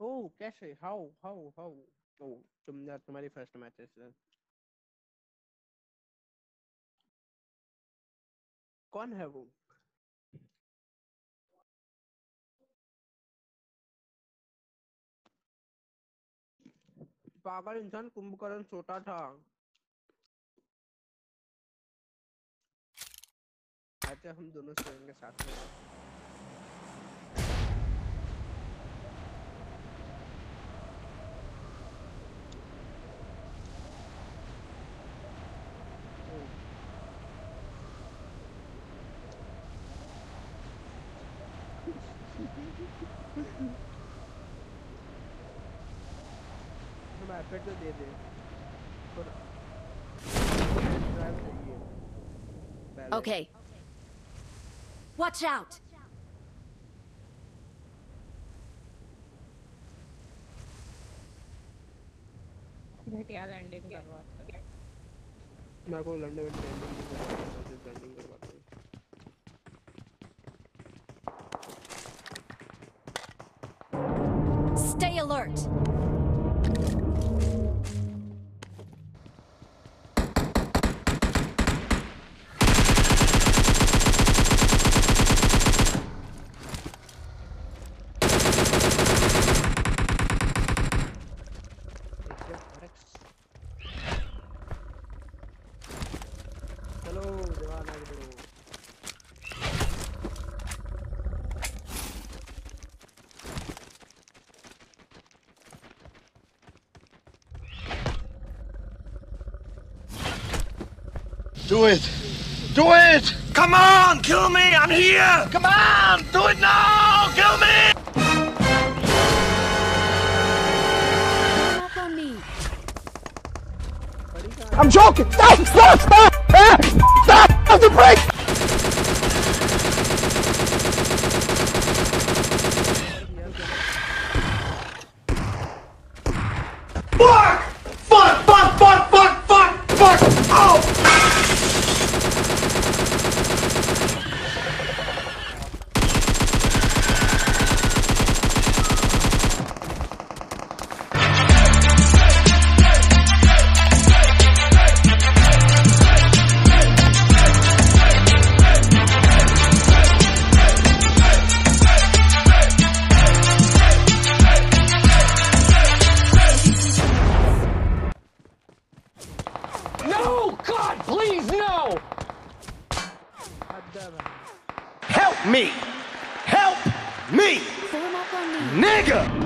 कैसे? How how how तुम यार तुम्हारी फ़र्स्ट मैच है कौन है वो? पागल इंसान कुंभकर्ण छोटा था। अच्छा हम दोनों सोएँगे साथ में हम एपेट तो दे दे पर ड्राइव चाहिए पहले। Okay. Watch out! घटिया लैंडिंग करवाते मेरे को लंदन में लैंडिंग नहीं करवाता सिर्फ लैंडिंग करवाता Alert. Hello, Devan Do it. Do it! Come on, kill me! I'm here! Come on! Do it now! Kill me! I'm joking! Stop! Stop! Stop! Stop! Eh, Stop! The break! Fuck! Help me! Help me! Form up on me! Nigga!